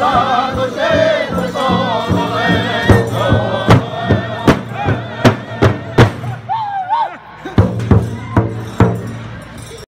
star.